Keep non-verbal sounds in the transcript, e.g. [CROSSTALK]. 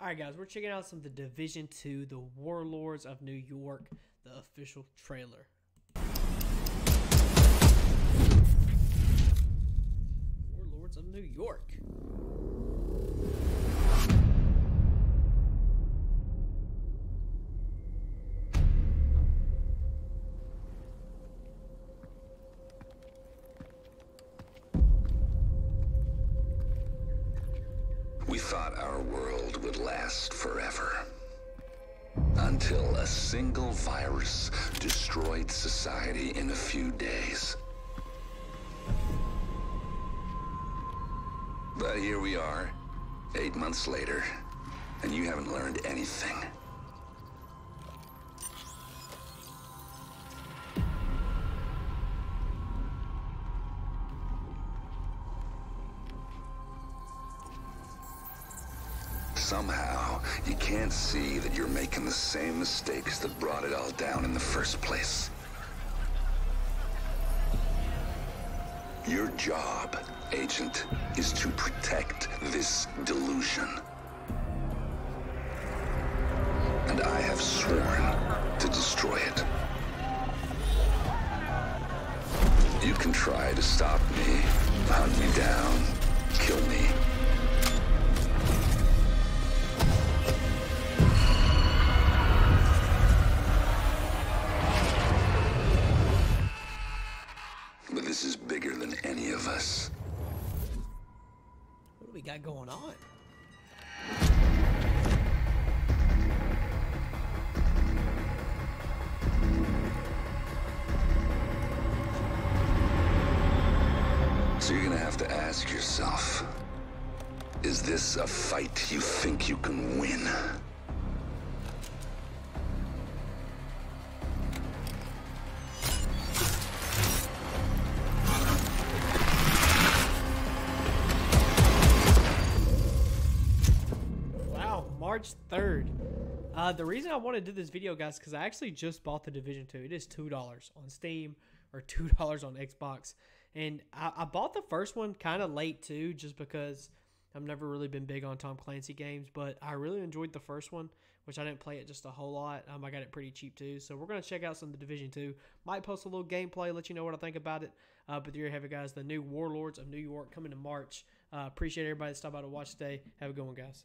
All right, guys, we're checking out some of the Division Two, the Warlords of New York, the official trailer. Warlords of New York. Thought our world would last forever. Until a single virus destroyed society in a few days. But here we are, eight months later, and you haven't learned anything. Somehow, you can't see that you're making the same mistakes that brought it all down in the first place. Your job, Agent, is to protect this delusion. And I have sworn to destroy it. You can try to stop me, hunt me down, kill me. But this is bigger than any of us. What do we got going on? So you're gonna have to ask yourself, is this a fight you think you can win? March 3rd. Uh, the reason I want to do this video, guys, because I actually just bought the Division 2. It is $2 on Steam or $2 [LAUGHS] on Xbox. And I, I bought the first one kind of late, too, just because I've never really been big on Tom Clancy games. But I really enjoyed the first one, which I didn't play it just a whole lot. Um, I got it pretty cheap, too. So we're going to check out some of the Division 2. Might post a little gameplay, let you know what I think about it. Uh, but there you have it, guys. The new Warlords of New York coming to March. Uh, appreciate everybody that stopped by to watch today. Have a good one, guys.